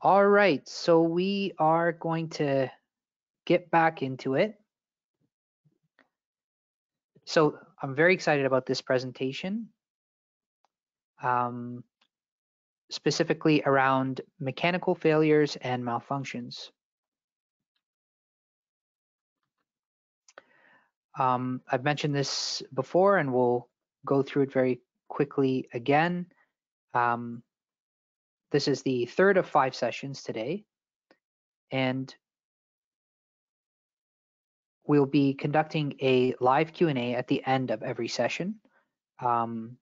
All right, so we are going to get back into it. So I'm very excited about this presentation, um, specifically around mechanical failures and malfunctions. Um, I've mentioned this before and we'll go through it very quickly again. Um, this is the third of five sessions today. And we'll be conducting a live Q&A at the end of every session. Um,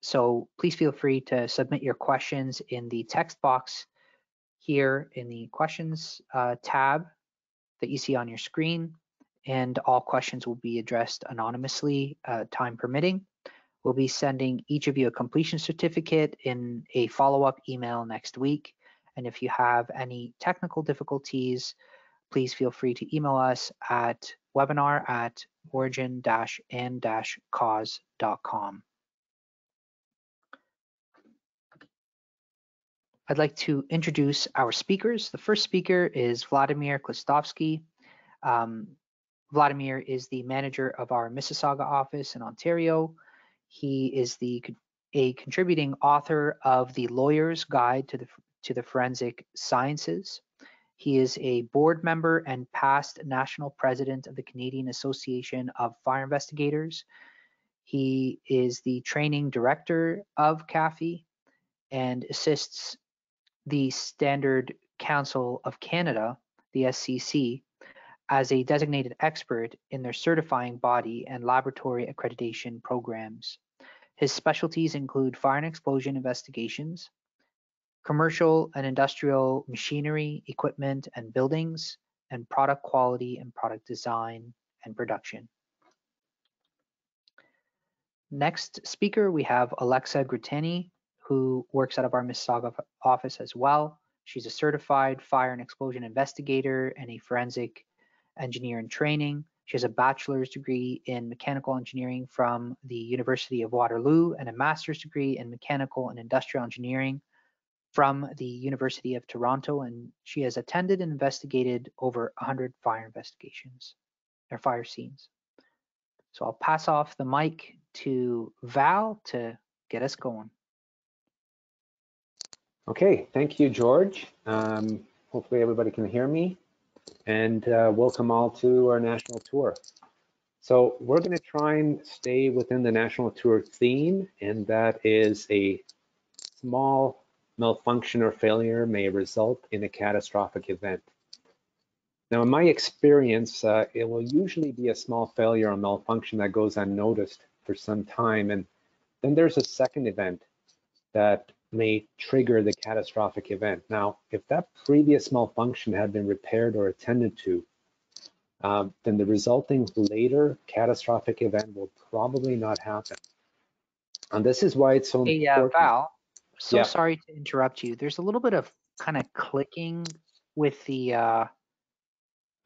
so please feel free to submit your questions in the text box here in the questions uh, tab that you see on your screen. And all questions will be addressed anonymously, uh, time permitting. We'll be sending each of you a completion certificate in a follow-up email next week. And if you have any technical difficulties, please feel free to email us at webinar at origin-and-cause.com. I'd like to introduce our speakers. The first speaker is Vladimir Klistovsky. Um, Vladimir is the manager of our Mississauga office in Ontario. He is the a contributing author of the Lawyer's Guide to the to the Forensic Sciences. He is a board member and past national president of the Canadian Association of Fire Investigators. He is the training director of CAFI and assists the Standard Council of Canada, the SCC, as a designated expert in their certifying body and laboratory accreditation programs. His specialties include fire and explosion investigations, commercial and industrial machinery, equipment, and buildings, and product quality and product design and production. Next speaker, we have Alexa Gritani, who works out of our Mississauga office as well. She's a certified fire and explosion investigator and a forensic engineer in training. She has a bachelor's degree in mechanical engineering from the University of Waterloo and a master's degree in mechanical and industrial engineering from the University of Toronto. And she has attended and investigated over 100 fire investigations or fire scenes. So I'll pass off the mic to Val to get us going. Okay, thank you, George. Um, hopefully everybody can hear me and uh, welcome all to our national tour. So we're going to try and stay within the national tour theme, and that is a small malfunction or failure may result in a catastrophic event. Now, in my experience, uh, it will usually be a small failure or malfunction that goes unnoticed for some time, and then there's a second event that may trigger the catastrophic event. Now, if that previous malfunction had been repaired or attended to, um, then the resulting later catastrophic event will probably not happen. And this is why it's so hey, important. Uh, Val, so yeah. sorry to interrupt you. There's a little bit of kind of clicking with the. Uh,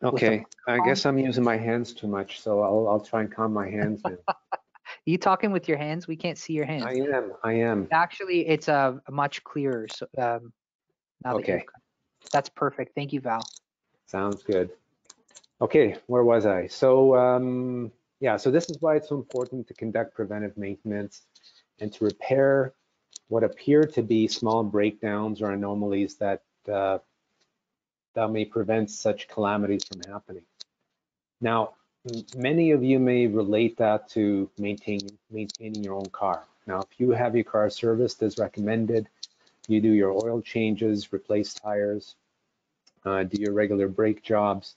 okay, with the I guess I'm using my hands too much, so I'll, I'll try and calm my hands down. you talking with your hands? We can't see your hands. I am. I am. Actually, it's a uh, much clearer. So, um, now okay. That that's perfect. Thank you, Val. Sounds good. Okay, where was I? So um, yeah, so this is why it's so important to conduct preventive maintenance and to repair what appear to be small breakdowns or anomalies that uh, that may prevent such calamities from happening. Now, many of you may relate that to maintaining maintaining your own car. Now, if you have your car serviced as recommended, you do your oil changes, replace tires, uh, do your regular brake jobs,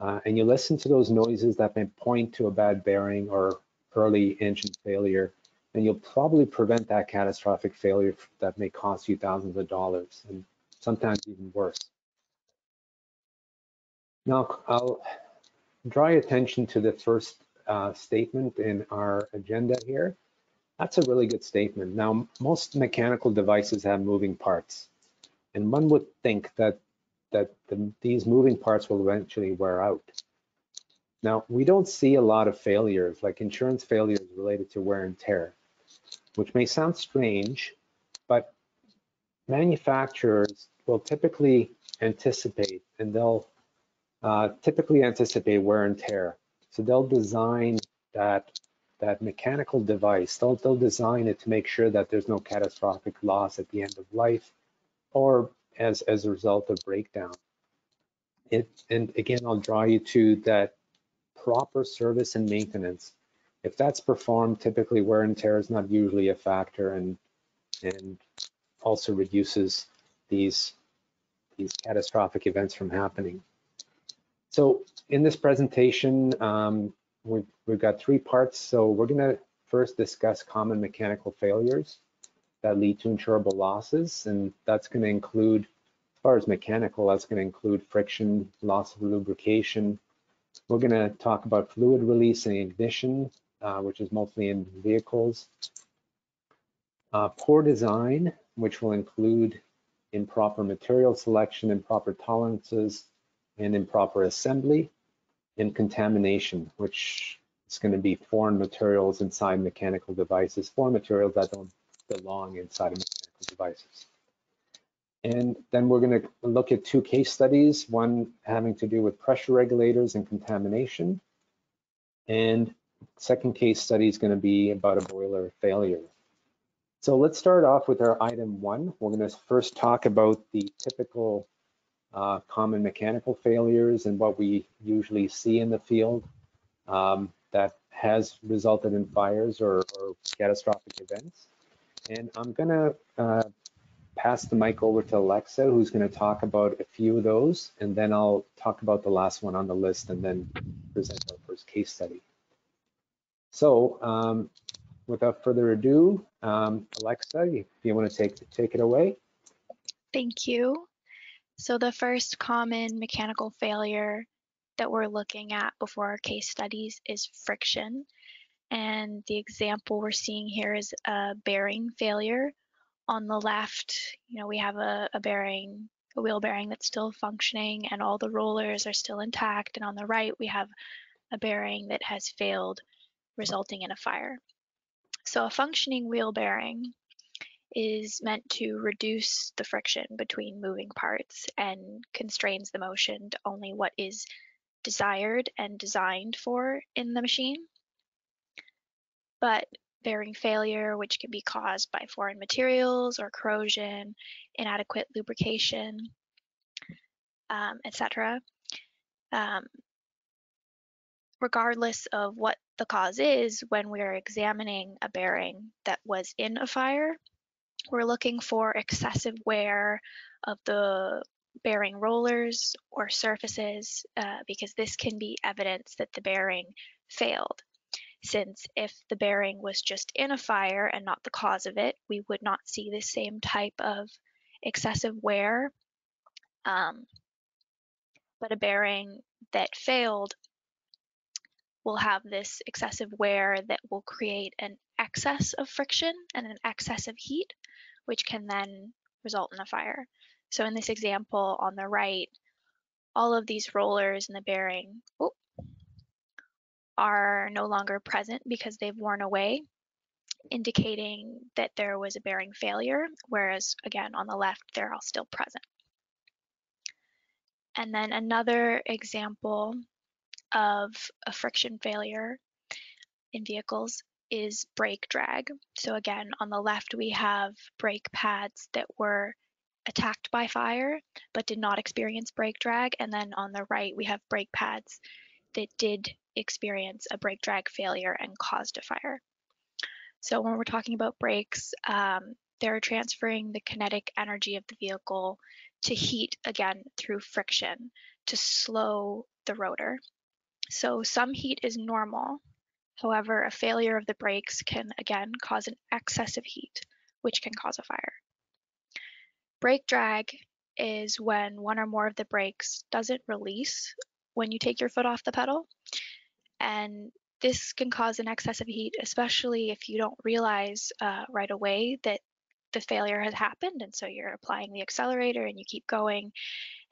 uh, and you listen to those noises that may point to a bad bearing or early engine failure, and you'll probably prevent that catastrophic failure that may cost you thousands of dollars and sometimes even worse. Now, I'll draw your attention to the first uh, statement in our agenda here. That's a really good statement. Now, most mechanical devices have moving parts, and one would think that that the, these moving parts will eventually wear out. Now, we don't see a lot of failures, like insurance failures related to wear and tear, which may sound strange, but manufacturers will typically anticipate and they'll uh, typically anticipate wear and tear. So they'll design that that mechanical device. They'll they'll design it to make sure that there's no catastrophic loss at the end of life, or as as a result of breakdown. It and again, I'll draw you to that proper service and maintenance. If that's performed, typically wear and tear is not usually a factor, and and also reduces these these catastrophic events from happening. So in this presentation, um, we've, we've got three parts. So we're gonna first discuss common mechanical failures that lead to insurable losses. And that's gonna include, as far as mechanical, that's gonna include friction, loss of lubrication. We're gonna talk about fluid release and ignition, uh, which is mostly in vehicles. Uh, poor design, which will include improper material selection, improper tolerances, and improper assembly, and contamination, which is going to be foreign materials inside mechanical devices, foreign materials that don't belong inside of mechanical devices. And then we're going to look at two case studies, one having to do with pressure regulators and contamination. And second case study is going to be about a boiler failure. So let's start off with our item one. We're going to first talk about the typical uh, common mechanical failures and what we usually see in the field um, that has resulted in fires or, or catastrophic events. And I'm going to uh, pass the mic over to Alexa, who's going to talk about a few of those, and then I'll talk about the last one on the list and then present our first case study. So um, without further ado, um, Alexa, if you want to take take it away. Thank you. So the first common mechanical failure that we're looking at before our case studies is friction. And the example we're seeing here is a bearing failure. On the left, you know, we have a, a bearing, a wheel bearing that's still functioning and all the rollers are still intact. And on the right, we have a bearing that has failed, resulting in a fire. So a functioning wheel bearing is meant to reduce the friction between moving parts and constrains the motion to only what is desired and designed for in the machine. But bearing failure, which can be caused by foreign materials or corrosion, inadequate lubrication, um, etc. Um, regardless of what the cause is, when we're examining a bearing that was in a fire, we're looking for excessive wear of the bearing rollers or surfaces uh, because this can be evidence that the bearing failed. Since if the bearing was just in a fire and not the cause of it, we would not see the same type of excessive wear. Um, but a bearing that failed will have this excessive wear that will create an excess of friction and an excess of heat, which can then result in a fire. So in this example on the right, all of these rollers in the bearing oh, are no longer present because they've worn away, indicating that there was a bearing failure, whereas again on the left, they're all still present. And then another example of a friction failure in vehicles is brake drag. So again, on the left, we have brake pads that were attacked by fire, but did not experience brake drag. And then on the right, we have brake pads that did experience a brake drag failure and caused a fire. So when we're talking about brakes, um, they're transferring the kinetic energy of the vehicle to heat again through friction to slow the rotor. So some heat is normal. However, a failure of the brakes can again cause an excess of heat, which can cause a fire. Brake drag is when one or more of the brakes doesn't release when you take your foot off the pedal. And this can cause an excess of heat, especially if you don't realize uh, right away that the failure has happened. And so you're applying the accelerator and you keep going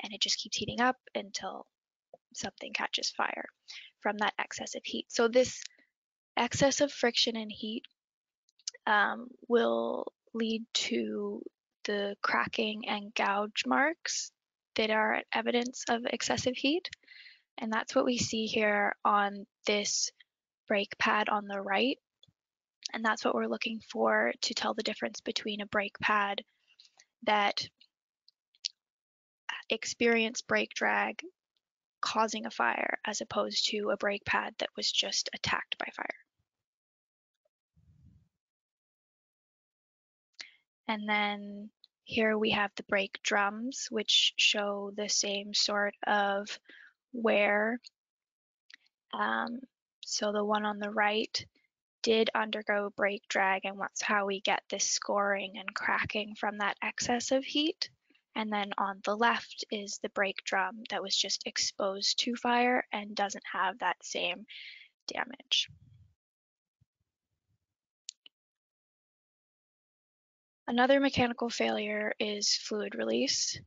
and it just keeps heating up until something catches fire from that excessive heat. So this excess of friction and heat um, will lead to the cracking and gouge marks that are evidence of excessive heat. And that's what we see here on this brake pad on the right. And that's what we're looking for to tell the difference between a brake pad that experienced brake drag causing a fire as opposed to a brake pad that was just attacked by fire. And then here we have the brake drums, which show the same sort of wear. Um, so the one on the right did undergo brake drag, and that's how we get this scoring and cracking from that excess of heat. And then on the left is the brake drum that was just exposed to fire and doesn't have that same damage. Another mechanical failure is fluid release.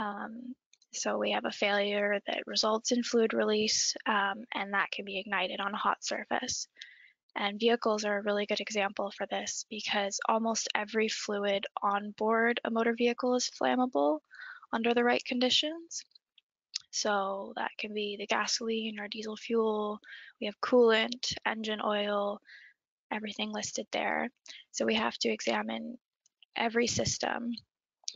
Um, so we have a failure that results in fluid release um, and that can be ignited on a hot surface. And vehicles are a really good example for this because almost every fluid on board a motor vehicle is flammable under the right conditions. So that can be the gasoline or diesel fuel. We have coolant, engine oil, everything listed there. So we have to examine every system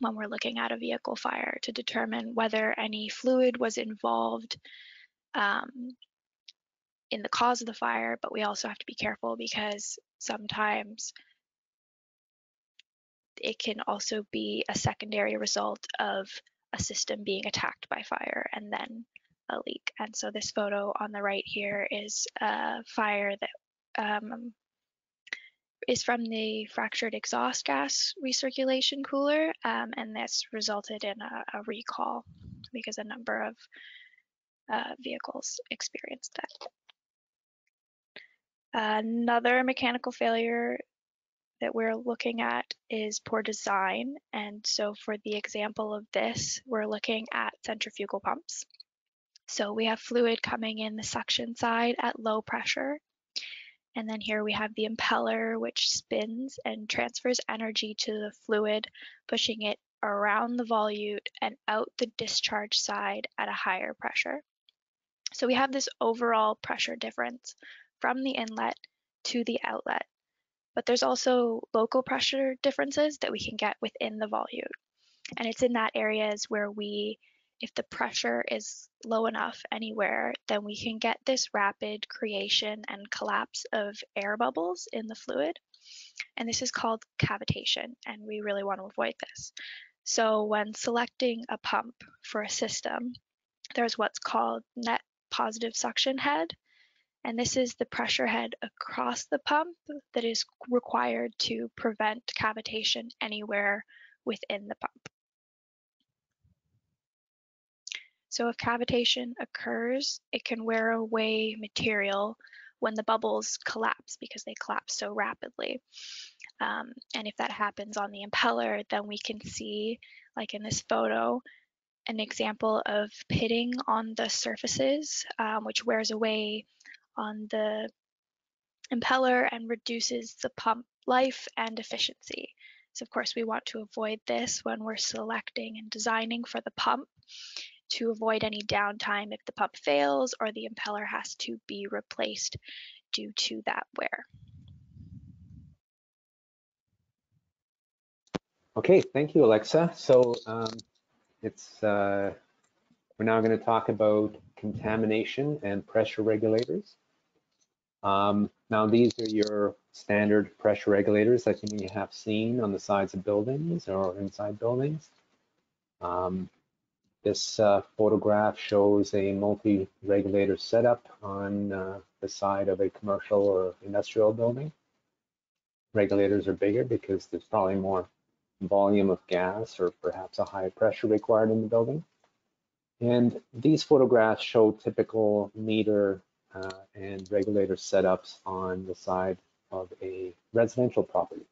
when we're looking at a vehicle fire to determine whether any fluid was involved um, in the cause of the fire, but we also have to be careful because sometimes it can also be a secondary result of a system being attacked by fire and then a leak. And so this photo on the right here is a fire that um, is from the fractured exhaust gas recirculation cooler, um, and this resulted in a, a, recall because a number of uh, vehicles experienced that. Another mechanical failure that we're looking at is poor design. And so for the example of this, we're looking at centrifugal pumps. So we have fluid coming in the suction side at low pressure and then here we have the impeller, which spins and transfers energy to the fluid, pushing it around the volute and out the discharge side at a higher pressure. So we have this overall pressure difference from the inlet to the outlet. But there's also local pressure differences that we can get within the volute. And it's in that areas where we if the pressure is low enough anywhere, then we can get this rapid creation and collapse of air bubbles in the fluid. And this is called cavitation, and we really want to avoid this. So when selecting a pump for a system, there's what's called net positive suction head. And this is the pressure head across the pump that is required to prevent cavitation anywhere within the pump. So if cavitation occurs, it can wear away material when the bubbles collapse because they collapse so rapidly. Um, and if that happens on the impeller, then we can see, like in this photo, an example of pitting on the surfaces, um, which wears away on the impeller and reduces the pump life and efficiency. So of course we want to avoid this when we're selecting and designing for the pump to avoid any downtime if the pump fails or the impeller has to be replaced due to that wear. Okay, thank you, Alexa. So um, it's uh, we're now going to talk about contamination and pressure regulators. Um, now these are your standard pressure regulators that you may have seen on the sides of buildings or inside buildings. Um, this uh, photograph shows a multi-regulator setup on uh, the side of a commercial or industrial building. Regulators are bigger because there's probably more volume of gas or perhaps a high pressure required in the building. And these photographs show typical meter uh, and regulator setups on the side of a residential property.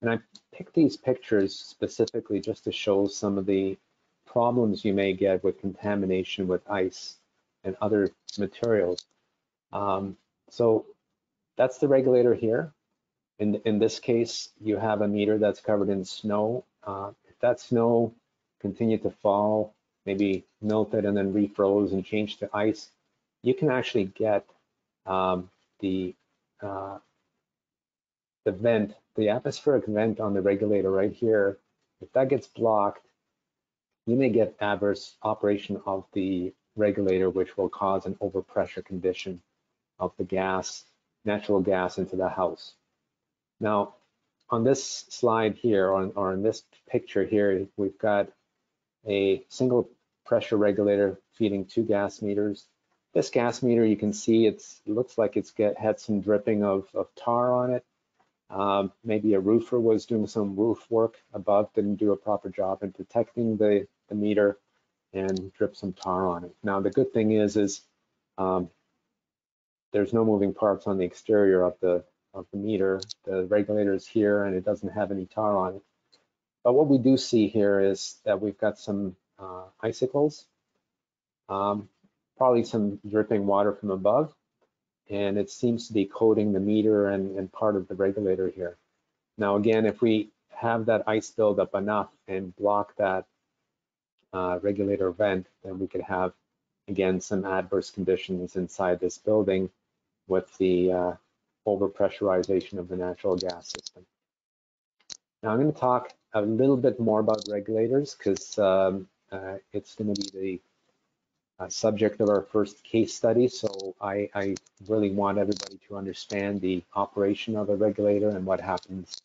And I picked these pictures specifically just to show some of the problems you may get with contamination with ice and other materials. Um, so that's the regulator here. In, in this case, you have a meter that's covered in snow uh, if that snow continued to fall, maybe melted and then refroze and changed to ice, you can actually get um, the uh, the vent, the atmospheric vent on the regulator right here. If that gets blocked, you may get adverse operation of the regulator, which will cause an overpressure condition of the gas, natural gas into the house. Now, on this slide here, or, or in this picture here, we've got a single pressure regulator feeding two gas meters. This gas meter, you can see it's, it looks like it's get, had some dripping of, of tar on it. Um, maybe a roofer was doing some roof work above, didn't do a proper job in protecting the, the meter and drip some tar on it. Now, the good thing is, is um, there's no moving parts on the exterior of the, of the meter. The regulator is here and it doesn't have any tar on it. But what we do see here is that we've got some uh, icicles, um, probably some dripping water from above, and it seems to be coating the meter and, and part of the regulator here. Now, again, if we have that ice build up enough and block that uh, regulator vent, then we could have, again, some adverse conditions inside this building with the uh, overpressurization of the natural gas system. Now I'm going to talk a little bit more about regulators because um, uh, it's going to be the subject of our first case study. So I, I, really want everybody to understand the operation of a regulator and what happens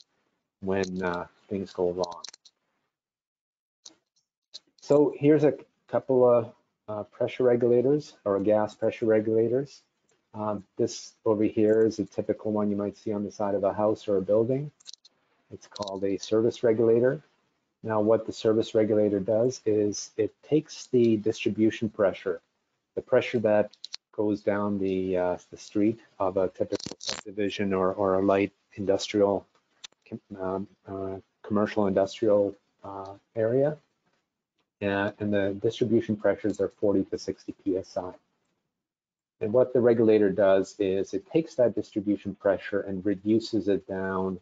when uh, things go wrong. So here's a couple of uh, pressure regulators or gas pressure regulators. Um, this over here is a typical one you might see on the side of a house or a building. It's called a service regulator. Now what the service regulator does is it takes the distribution pressure, the pressure that goes down the, uh, the street of a typical subdivision or, or a light industrial, um, uh, commercial industrial uh, area. And, and the distribution pressures are 40 to 60 PSI. And what the regulator does is it takes that distribution pressure and reduces it down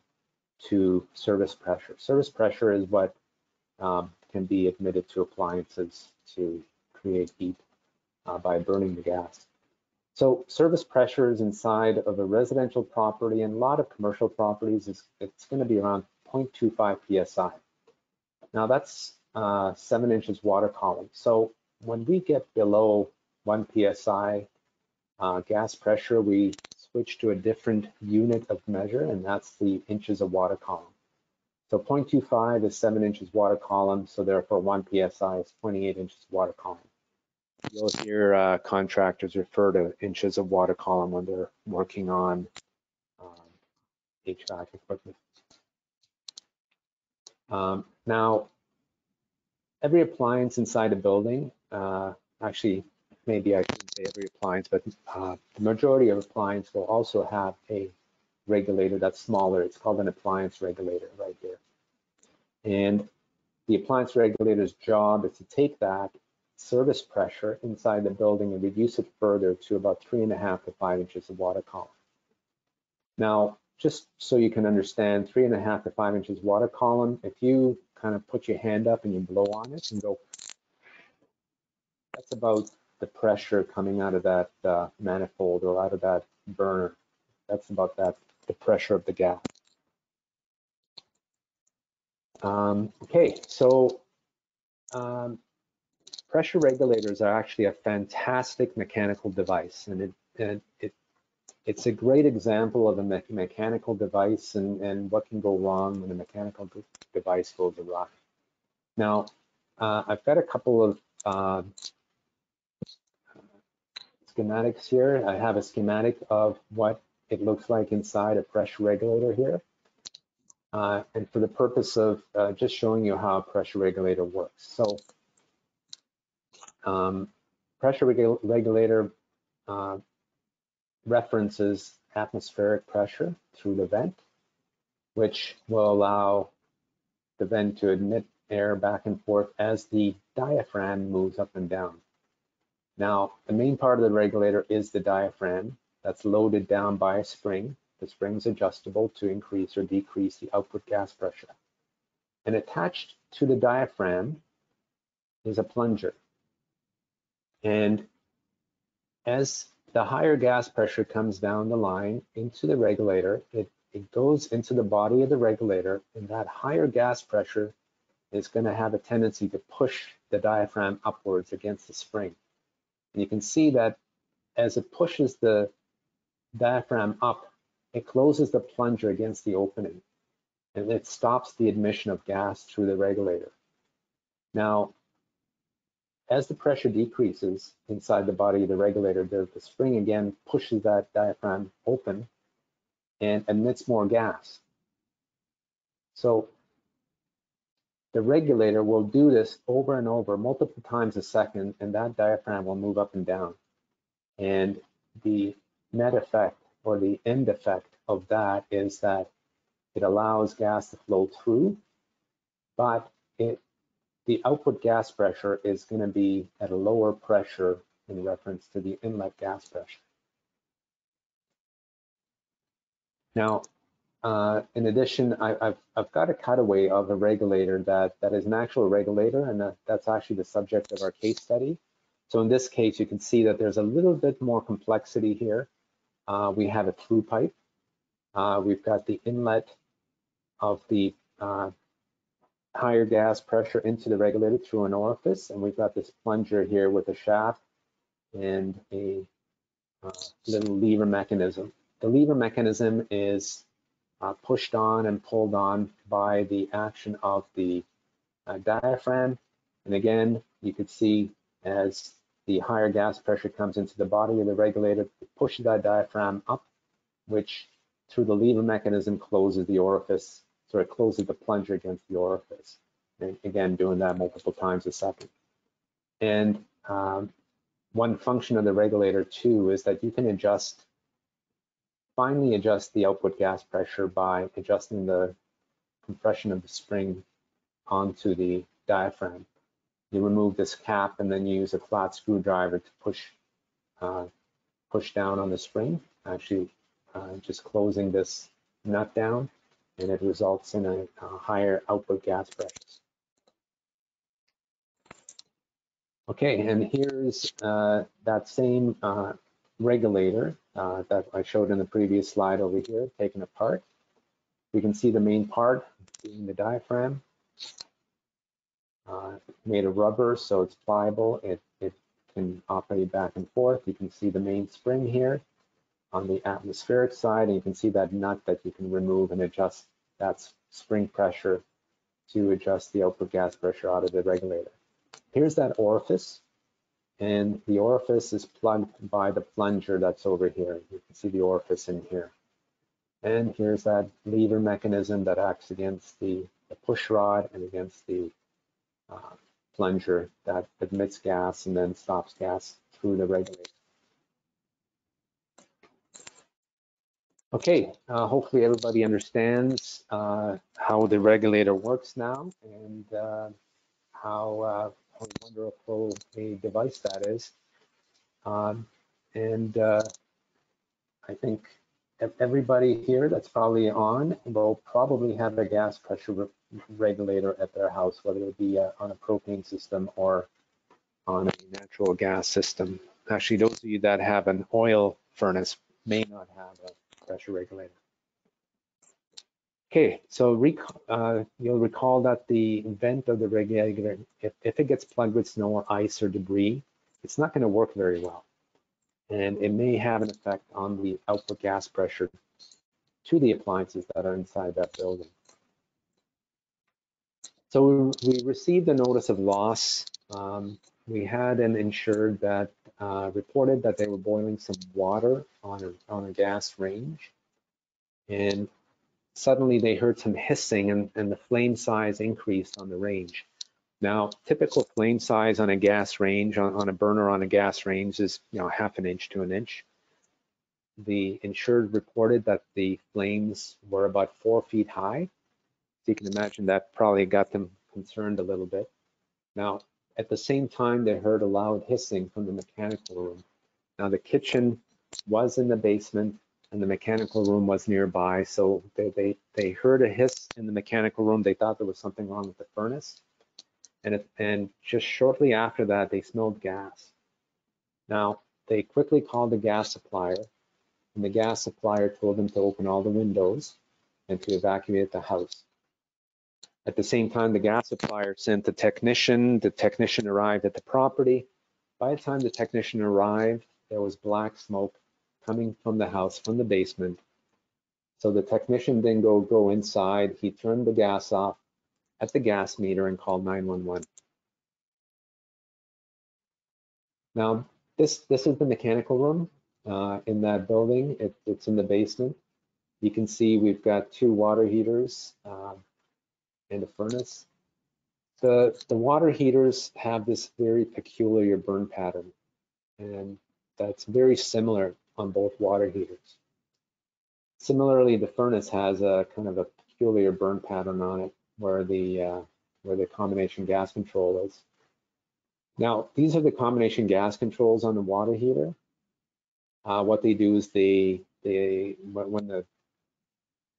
to service pressure. Service pressure is what um, can be admitted to appliances to create heat uh, by burning the gas. So service pressures inside of a residential property and a lot of commercial properties is it's going to be around 0.25 psi. Now that's uh, seven inches water column. So when we get below one psi uh, gas pressure, we switch to a different unit of measure, and that's the inches of water column. So 0.25 is 7 inches water column, so therefore 1 psi is 28 inches water column. You'll hear uh, contractors refer to inches of water column when they're working on um, HVAC equipment. Um, now, every appliance inside a building, uh, actually maybe I shouldn't say every appliance, but uh, the majority of appliances will also have a regulator that's smaller. It's called an appliance regulator right here. And the appliance regulator's job is to take that service pressure inside the building and reduce it further to about three and a half to five inches of water column. Now, just so you can understand, three and a half to five inches water column, if you kind of put your hand up and you blow on it and go, that's about the pressure coming out of that uh, manifold or out of that burner. That's about that, the pressure of the gas. Um, okay, so um, pressure regulators are actually a fantastic mechanical device, and it, it it's a great example of a me mechanical device and, and what can go wrong when a mechanical device goes awry. Now, uh, I've got a couple of uh, schematics here. I have a schematic of what it looks like inside a pressure regulator here. Uh, and for the purpose of uh, just showing you how a pressure regulator works. So um, pressure regu regulator uh, references atmospheric pressure through the vent, which will allow the vent to admit air back and forth as the diaphragm moves up and down. Now, the main part of the regulator is the diaphragm that's loaded down by a spring. The spring is adjustable to increase or decrease the output gas pressure. And attached to the diaphragm is a plunger. And as the higher gas pressure comes down the line into the regulator, it, it goes into the body of the regulator, and that higher gas pressure is going to have a tendency to push the diaphragm upwards against the spring. And you can see that as it pushes the diaphragm up, it closes the plunger against the opening and it stops the admission of gas through the regulator. Now, as the pressure decreases inside the body of the regulator, the, the spring again pushes that diaphragm open and emits more gas. So the regulator will do this over and over, multiple times a second, and that diaphragm will move up and down. And the net effect or the end effect of that is that it allows gas to flow through, but it the output gas pressure is going to be at a lower pressure in reference to the inlet gas pressure. Now, uh, in addition, I, have I've got a cutaway of a regulator that, that is an actual regulator, and that, that's actually the subject of our case study. So in this case, you can see that there's a little bit more complexity here. Uh, we have a through pipe. Uh, we've got the inlet of the uh, higher gas pressure into the regulator through an orifice. And we've got this plunger here with a shaft and a uh, little lever mechanism. The lever mechanism is uh, pushed on and pulled on by the action of the uh, diaphragm. And again, you could see as the higher gas pressure comes into the body of the regulator, pushes that diaphragm up, which through the lever mechanism closes the orifice so it closes the plunger against the orifice. And again, doing that multiple times a second. And um, one function of the regulator too is that you can adjust, finally adjust the output gas pressure by adjusting the compression of the spring onto the diaphragm. You remove this cap and then you use a flat screwdriver to push uh, push down on the spring, actually uh, just closing this nut down and it results in a, a higher output gas pressures. Okay, and here's uh, that same uh, regulator uh, that I showed in the previous slide over here, taken apart. We can see the main part being the diaphragm, uh, made of rubber, so it's pliable. It, it can operate back and forth. You can see the main spring here on the atmospheric side, and you can see that nut that you can remove and adjust that spring pressure to adjust the output gas pressure out of the regulator. Here's that orifice, and the orifice is plugged by the plunger that's over here. You can see the orifice in here. And here's that lever mechanism that acts against the, the push rod and against the uh, plunger that admits gas and then stops gas through the regulator. Okay, uh, hopefully everybody understands uh, how the regulator works now and uh, how, uh, how, wonderful a device that is. Um, and uh, I think everybody here that's probably on will probably have a gas pressure re regulator at their house, whether it be uh, on a propane system or on a natural gas system. Actually, those of you that have an oil furnace may not have a pressure regulator. Okay, so rec uh, you'll recall that the vent of the regulator, if, if it gets plugged with snow or ice or debris, it's not going to work very well. And it may have an effect on the output gas pressure to the appliances that are inside that building. So we, received a notice of loss. Um, we had an insured that uh, reported that they were boiling some water on a, on a gas range. And suddenly they heard some hissing and, and the flame size increased on the range. Now, typical flame size on a gas range, on, on a burner on a gas range is you know half an inch to an inch. The insured reported that the flames were about four feet high. So you can imagine that probably got them concerned a little bit. Now, at the same time, they heard a loud hissing from the mechanical room. Now, the kitchen was in the basement, and the mechanical room was nearby. So they, they, they heard a hiss in the mechanical room. They thought there was something wrong with the furnace. And, it, and just shortly after that, they smelled gas. Now, they quickly called the gas supplier, and the gas supplier told them to open all the windows and to evacuate the house. At the same time, the gas supplier sent the technician. The technician arrived at the property. By the time the technician arrived, there was black smoke coming from the house, from the basement. So the technician didn't go, go inside. He turned the gas off at the gas meter and call 911. Now, this, this is the mechanical room uh, in that building. It, it's in the basement. You can see we've got two water heaters uh, and a furnace. The, the water heaters have this very peculiar burn pattern, and that's very similar on both water heaters. Similarly, the furnace has a kind of a peculiar burn pattern on it where the uh, where the combination gas control is. Now, these are the combination gas controls on the water heater. Uh, what they do is they they when the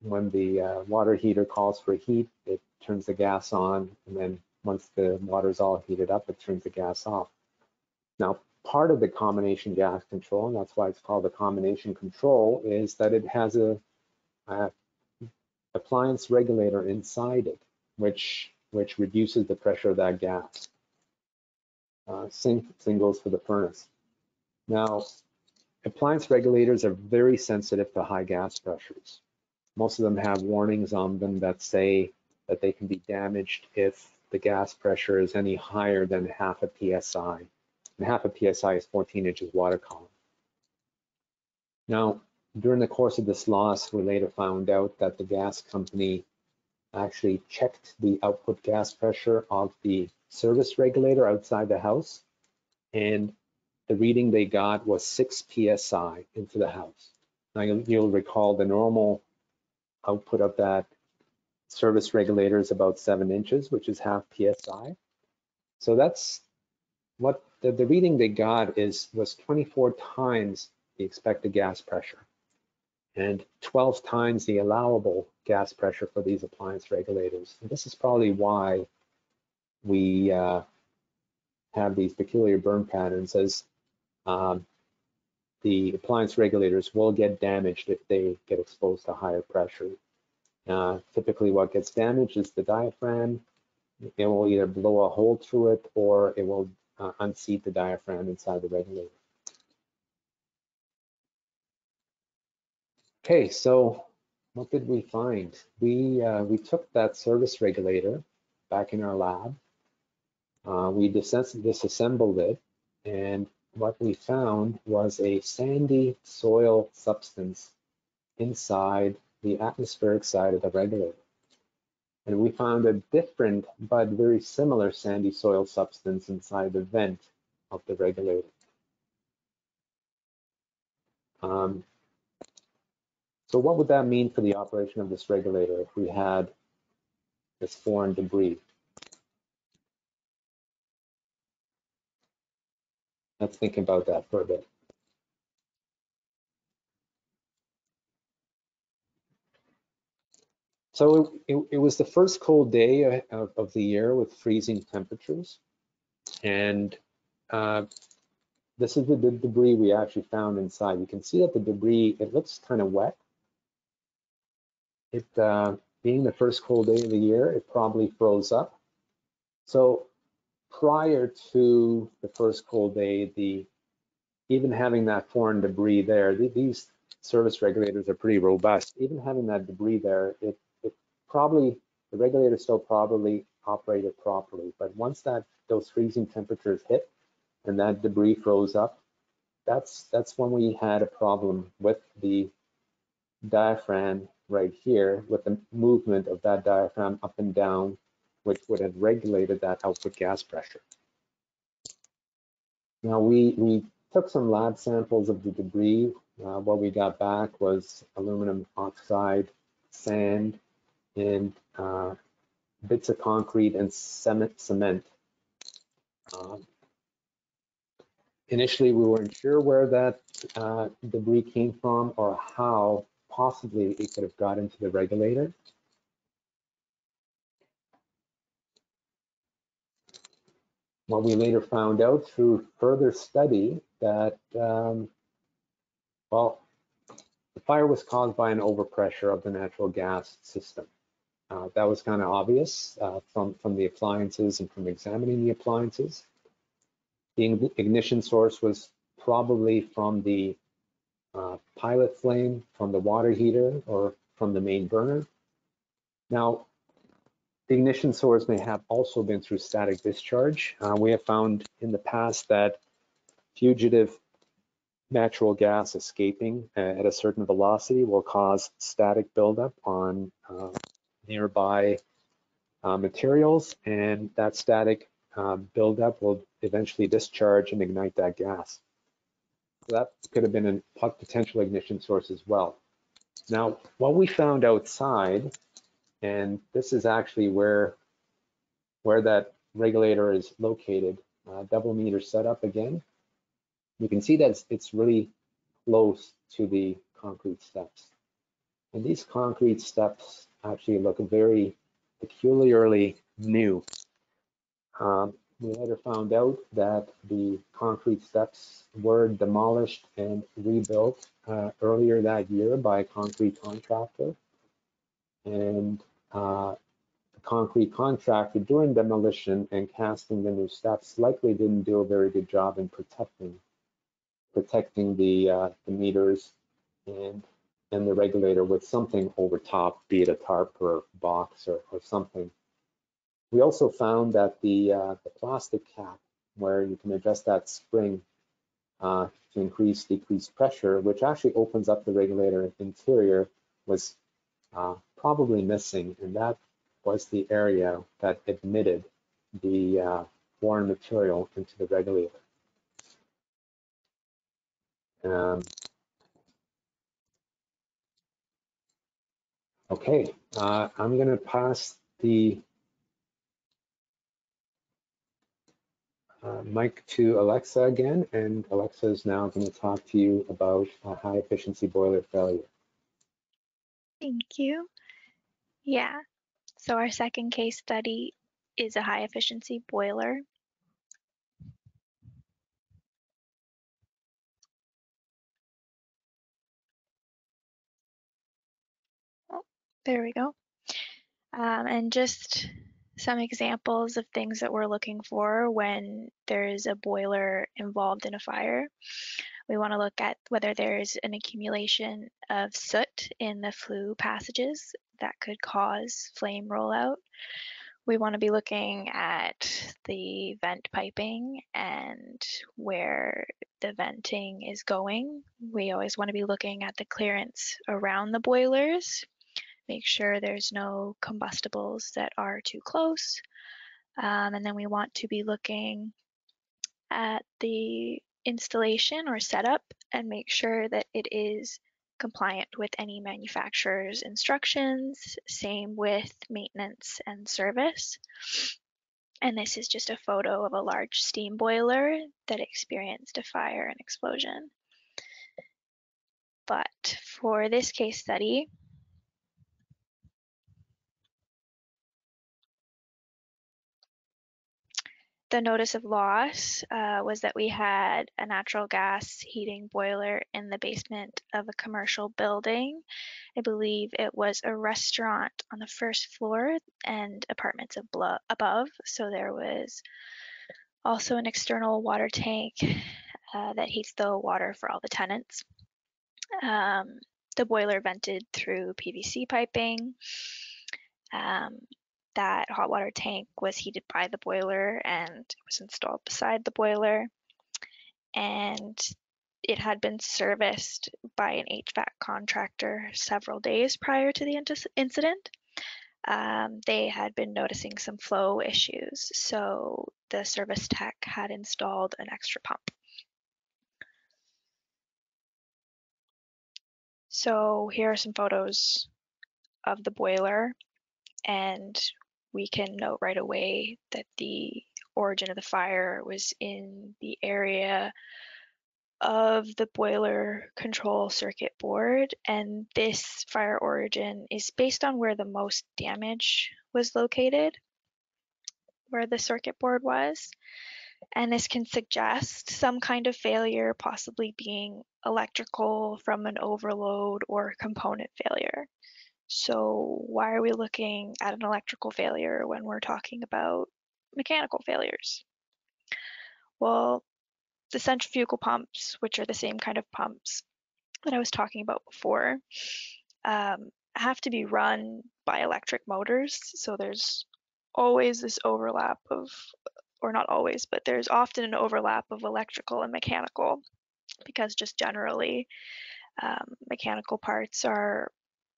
when the uh, water heater calls for heat, it turns the gas on, and then once the water is all heated up, it turns the gas off. Now, part of the combination gas control, and that's why it's called the combination control, is that it has a, a appliance regulator inside it, which which reduces the pressure of that gas. Uh, same thing goes for the furnace. Now, appliance regulators are very sensitive to high gas pressures. Most of them have warnings on them that say that they can be damaged if the gas pressure is any higher than half a psi. And half a psi is 14 inches water column. Now, during the course of this loss, we later found out that the gas company actually checked the output gas pressure of the service regulator outside the house, and the reading they got was 6 psi into the house. Now, you'll, you'll recall the normal output of that service regulator is about 7 inches, which is half psi. So that's what the, the reading they got is was 24 times the expected gas pressure and 12 times the allowable gas pressure for these appliance regulators. And this is probably why we uh, have these peculiar burn patterns as um, the appliance regulators will get damaged if they get exposed to higher pressure. Uh, typically what gets damaged is the diaphragm. It will either blow a hole through it or it will uh, unseat the diaphragm inside the regulator. Okay, so what did we find? We uh, we took that service regulator back in our lab. Uh, we disassembled it, and what we found was a sandy soil substance inside the atmospheric side of the regulator. And we found a different but very similar sandy soil substance inside the vent of the regulator. Um, so what would that mean for the operation of this regulator if we had this foreign debris? Let's think about that for a bit. So it, it, was the first cold day of, of, the year with freezing temperatures. And uh, this is the debris we actually found inside. You can see that the debris, it looks kind of wet. It uh, being the first cold day of the year, it probably froze up. So prior to the first cold day, the even having that foreign debris there, these service regulators are pretty robust. Even having that debris there, it, it probably the regulator still probably operated properly. But once that those freezing temperatures hit and that debris froze up, that's that's when we had a problem with the diaphragm right here with the movement of that diaphragm up and down, which would have regulated that output gas pressure. Now we, we took some lab samples of the debris. Uh, what we got back was aluminum oxide, sand, and uh, bits of concrete and cement. Um, initially, we weren't sure where that uh, debris came from or how possibly it could have got into the regulator. What we later found out through further study that, um, well, the fire was caused by an overpressure of the natural gas system. Uh, that was kind of obvious uh, from, from the appliances and from examining the appliances. The ignition source was probably from the uh, pilot flame, from the water heater, or from the main burner. Now, the ignition source may have also been through static discharge. Uh, we have found in the past that fugitive natural gas escaping at a certain velocity will cause static buildup on uh, nearby uh, materials, and that static uh, buildup will eventually discharge and ignite that gas. That could have been a potential ignition source as well. Now, what we found outside and this is actually where, where that regulator is located. Uh, double meter setup again. You can see that it's, it's really close to the concrete steps. And these concrete steps actually look very peculiarly new. Um, we later found out that the concrete steps were demolished and rebuilt uh, earlier that year by a concrete contractor and uh, the concrete contractor during demolition and casting the new steps likely didn't do a very good job in protecting protecting the, uh, the meters and and the regulator with something over top, be it a tarp or box or, or something. We also found that the, uh, the plastic cap where you can adjust that spring uh, to increase, decrease pressure, which actually opens up the regulator interior, was uh, probably missing, and that was the area that admitted the uh, foreign material into the regulator. Um, okay, uh, I'm going to pass the uh, mic to Alexa again, and Alexa is now going to talk to you about a high efficiency boiler failure. Thank you. Yeah, so our second case study is a high efficiency boiler. Oh, there we go. Um, and just some examples of things that we're looking for when there's a boiler involved in a fire. We want to look at whether there's an accumulation of soot in the flue passages that could cause flame rollout. We want to be looking at the vent piping and where the venting is going. We always want to be looking at the clearance around the boilers, make sure there's no combustibles that are too close. Um, and then we want to be looking at the installation or setup and make sure that it is compliant with any manufacturer's instructions, same with maintenance and service. And this is just a photo of a large steam boiler that experienced a fire and explosion. But for this case study, the notice of loss uh, was that we had a natural gas heating boiler in the basement of a commercial building. I believe it was a restaurant on the first floor and apartments above. So there was also an external water tank uh, that heats the water for all the tenants. Um, the boiler vented through PVC piping. Um, that hot water tank was heated by the boiler and was installed beside the boiler. And it had been serviced by an HVAC contractor several days prior to the incident. Um, they had been noticing some flow issues, so the service tech had installed an extra pump. So here are some photos of the boiler and we can note right away that the origin of the fire was in the area of the boiler control circuit board and this fire origin is based on where the most damage was located where the circuit board was. And this can suggest some kind of failure possibly being electrical from an overload or component failure so why are we looking at an electrical failure when we're talking about mechanical failures well the centrifugal pumps, which are the same kind of pumps that I was talking about before, um, have to be run by electric motors. So there's always this overlap of, or not always, but there's often an overlap of electrical and mechanical because just generally um, mechanical parts are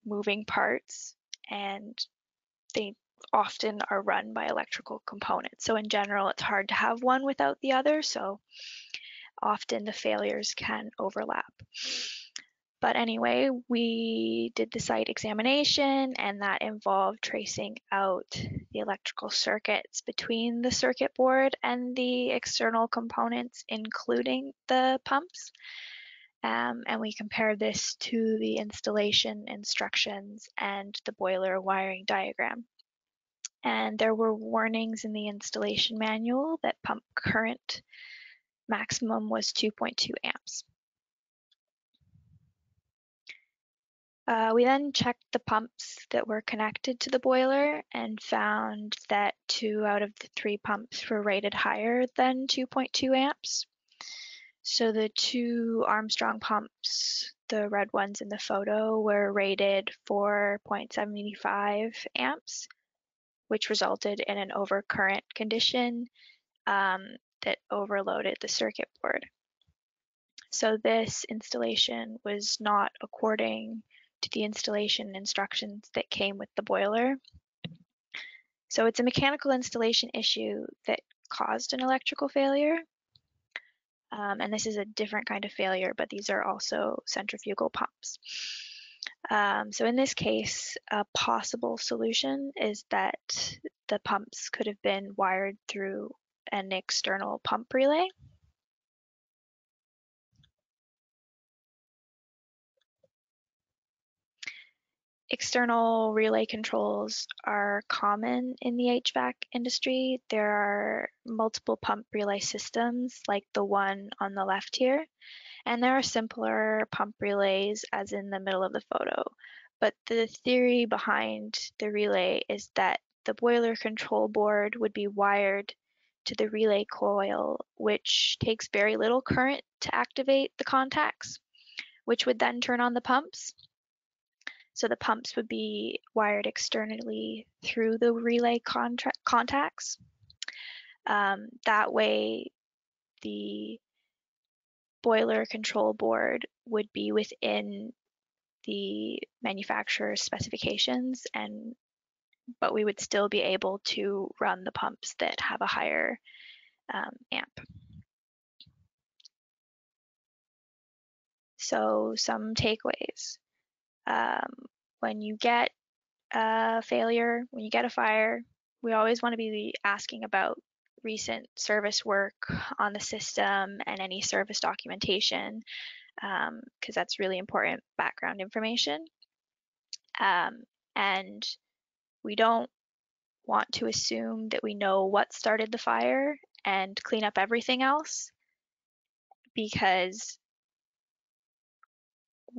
moving parts and they often are run by electrical components. So in general, it's hard to have one without the other. So often the failures can overlap. But anyway, we did the site examination and that involved tracing out the electrical circuits between the circuit board and the external components, including the pumps. Um, and we compared this to the installation instructions and the boiler wiring diagram. And there were warnings in the installation manual that pump current maximum was 2.2 amps. Uh, we then checked the pumps that were connected to the boiler and found that two out of the three pumps were rated higher than 2.2 amps. So the two Armstrong pumps, the red ones in the photo, were rated for 0.75 amps, which resulted in an overcurrent condition um, that overloaded the circuit board. So this installation was not according to the installation instructions that came with the boiler. So it's a mechanical installation issue that caused an electrical failure. Um, and this is a different kind of failure, but these are also centrifugal pumps. Um, so in this case, a possible solution is that the pumps could have been wired through an external pump relay. External relay controls are common in the HVAC industry. There are multiple pump relay systems like the one on the left here, and there are simpler pump relays as in the middle of the photo. But the theory behind the relay is that the boiler control board would be wired to the relay coil, which takes very little current to activate the contacts, which would then turn on the pumps. So the pumps would be wired externally through the relay contacts. Um, that way, the boiler control board would be within the manufacturer's specifications and but we would still be able to run the pumps that have a higher um, amp. So some takeaways. Um, when you get a failure, when you get a fire, we always want to be asking about recent service work on the system and any service documentation because um, that's really important background information. Um, and we don't want to assume that we know what started the fire and clean up everything else because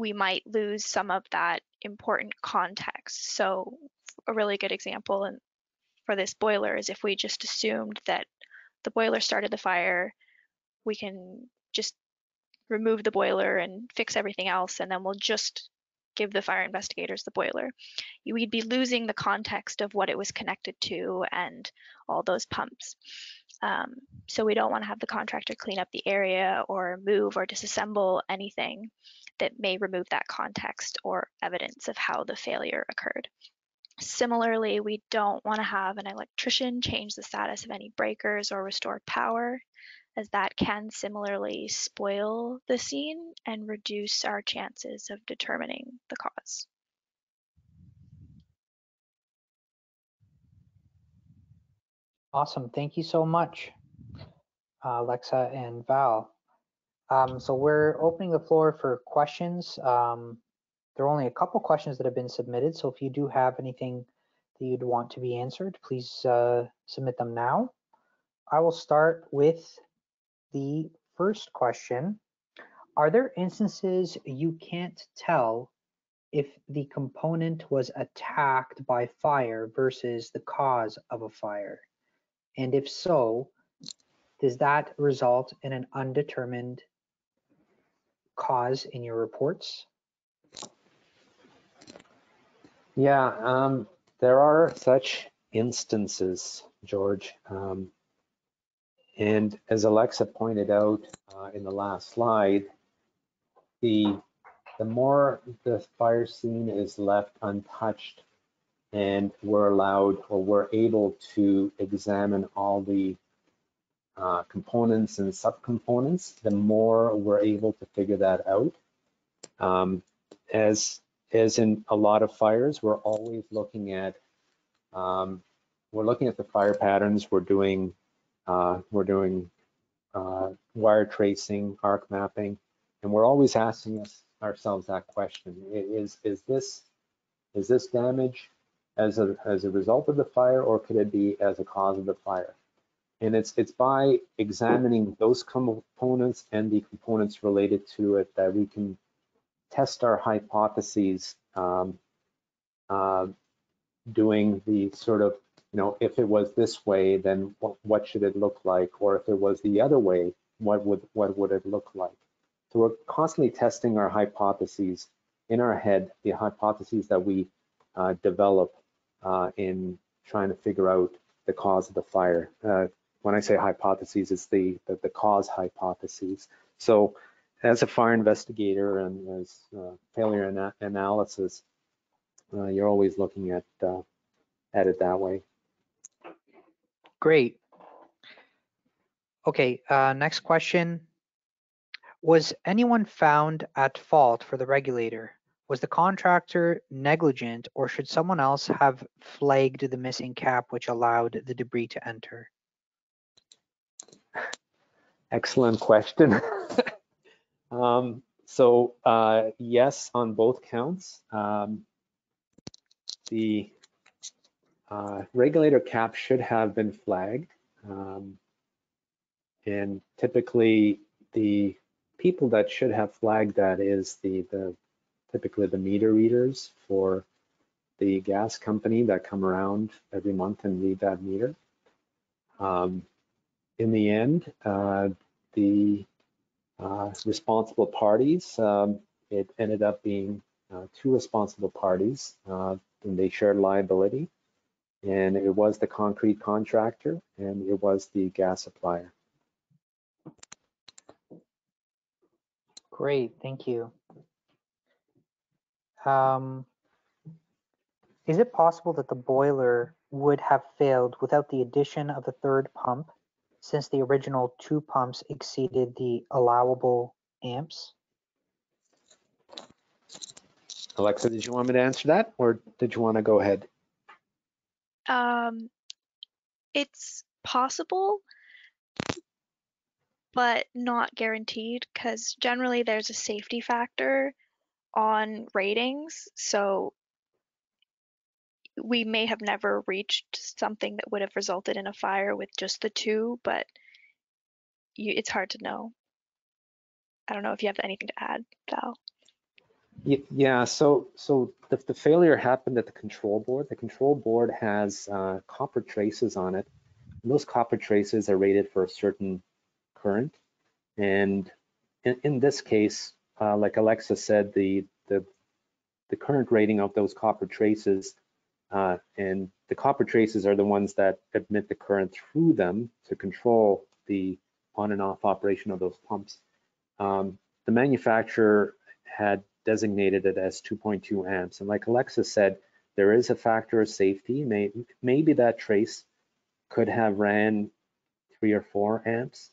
we might lose some of that important context. So a really good example and for this boiler is if we just assumed that the boiler started the fire, we can just remove the boiler and fix everything else and then we'll just give the fire investigators the boiler. We'd be losing the context of what it was connected to and all those pumps. Um, so we don't want to have the contractor clean up the area or move or disassemble anything that may remove that context or evidence of how the failure occurred. Similarly, we don't want to have an electrician change the status of any breakers or restore power as that can similarly spoil the scene and reduce our chances of determining the cause. Awesome. Thank you so much, uh, Alexa and Val. Um, so we're opening the floor for questions. Um, there are only a couple questions that have been submitted. So if you do have anything that you'd want to be answered, please uh, submit them now. I will start with the first question. Are there instances you can't tell if the component was attacked by fire versus the cause of a fire? And if so, does that result in an undetermined cause in your reports? Yeah, um, there are such instances, George. Um, and as Alexa pointed out uh, in the last slide, the the more the fire scene is left untouched and we're allowed or we're able to examine all the uh, components and subcomponents, the more we're able to figure that out. Um, as as in a lot of fires, we're always looking at um, we're looking at the fire patterns. We're doing uh, we're doing uh, wire tracing, arc mapping, and we're always asking us ourselves that question: Is is this is this damage as a as a result of the fire, or could it be as a cause of the fire? And it's it's by examining those components and the components related to it that we can test our hypotheses, um, uh, doing the sort of you know if it was this way, then what, what should it look like, or if it was the other way, what would what would it look like? So we're constantly testing our hypotheses in our head, the hypotheses that we uh, develop uh, in trying to figure out the cause of the fire. Uh, when I say hypotheses, it's the, the, the cause hypotheses. So as a fire investigator and as uh, failure ana analysis, uh, you're always looking at uh, at it that way. Great. Okay, uh, next question. Was anyone found at fault for the regulator? Was the contractor negligent or should someone else have flagged the missing cap which allowed the debris to enter? Excellent question. um, so uh, yes, on both counts. Um, the uh, regulator cap should have been flagged. Um, and typically the people that should have flagged that is the, the typically the meter readers for the gas company that come around every month and read that meter. Um, in the end, uh, the uh, responsible parties, um, it ended up being uh, two responsible parties, and they shared liability. And it was the concrete contractor and it was the gas supplier. Great, thank you. Um, is it possible that the boiler would have failed without the addition of the third pump since the original two pumps exceeded the allowable amps? Alexa, did you want me to answer that or did you want to go ahead? Um, it's possible, but not guaranteed because generally there's a safety factor on ratings. So we may have never reached something that would have resulted in a fire with just the two, but you, it's hard to know. I don't know if you have anything to add, Val. Yeah, so so the, the failure happened at the control board. The control board has uh, copper traces on it. And those copper traces are rated for a certain current. And in, in this case, uh, like Alexa said, the, the, the current rating of those copper traces uh, and the copper traces are the ones that admit the current through them to control the on and off operation of those pumps. Um, the manufacturer had designated it as 2.2 amps. And like Alexa said, there is a factor of safety. May, maybe that trace could have ran three or four amps.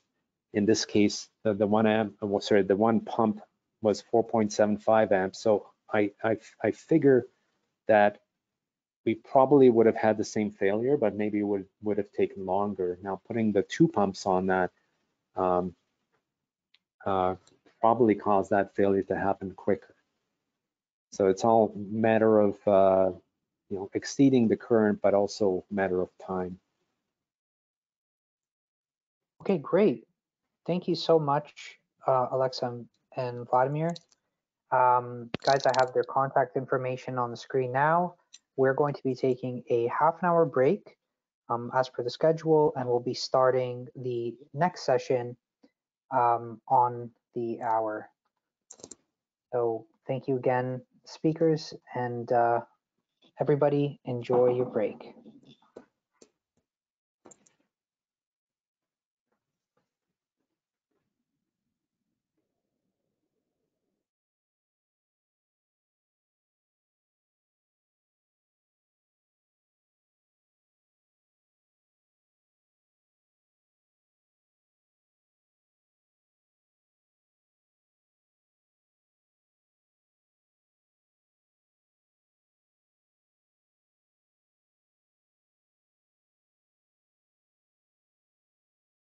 In this case, the, the one amp, uh, sorry, the one pump was 4.75 amps. So I, I, I figure that we probably would have had the same failure, but maybe would would have taken longer. Now putting the two pumps on that um, uh, probably caused that failure to happen quicker. So it's all matter of uh, you know exceeding the current, but also matter of time. Okay, great. Thank you so much, uh, Alexa and Vladimir. Um, guys, I have their contact information on the screen now. We're going to be taking a half an hour break um, as per the schedule, and we'll be starting the next session um, on the hour. So thank you again, speakers, and uh, everybody enjoy your break.